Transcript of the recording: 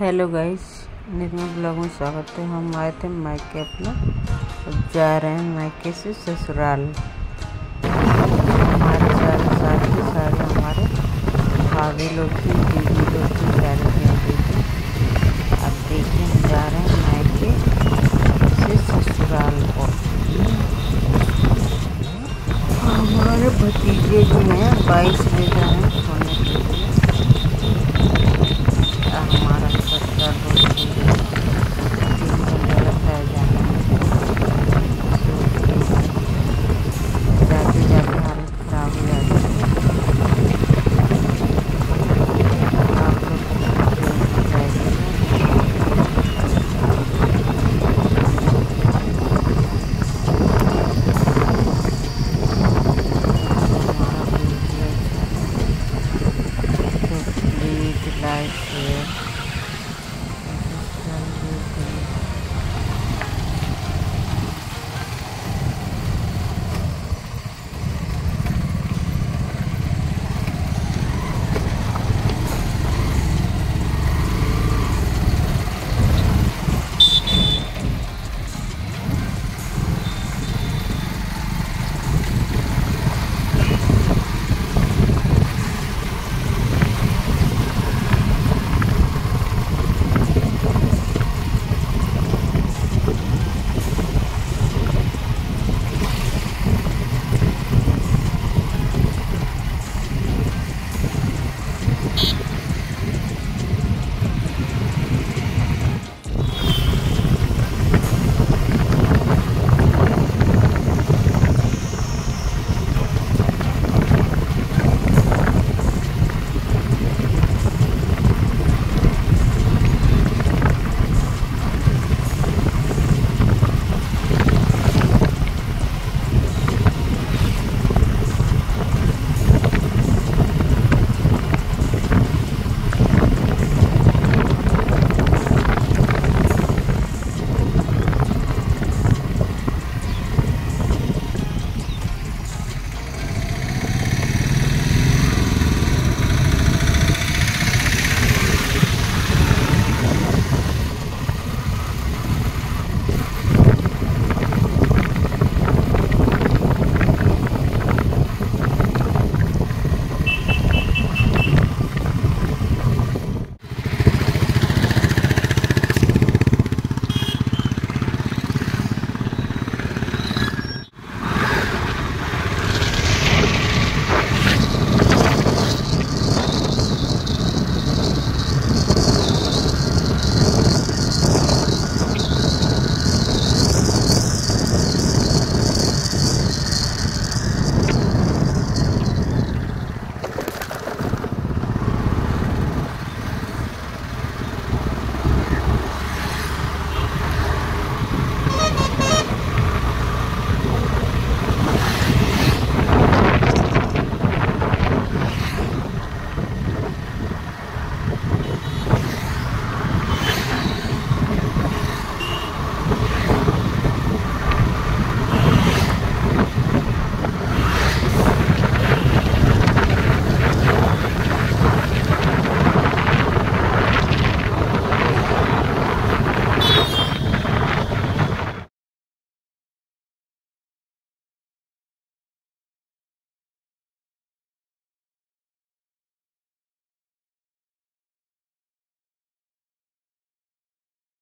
Hello guys निर्मल blog में स्वागत है। हम आए थे मायके अपना। अब जा रहे हैं मायके से ससुराल। हमारे सारे सारे सारे हमारे भाभी लोग थी दीदी लोग थी प्यारे प्यारे थी अब देखिए हम जा रहे हैं मायके से ससुराल को। हमारे भतीजे जी हैं बाईस ले जा रहे हैं।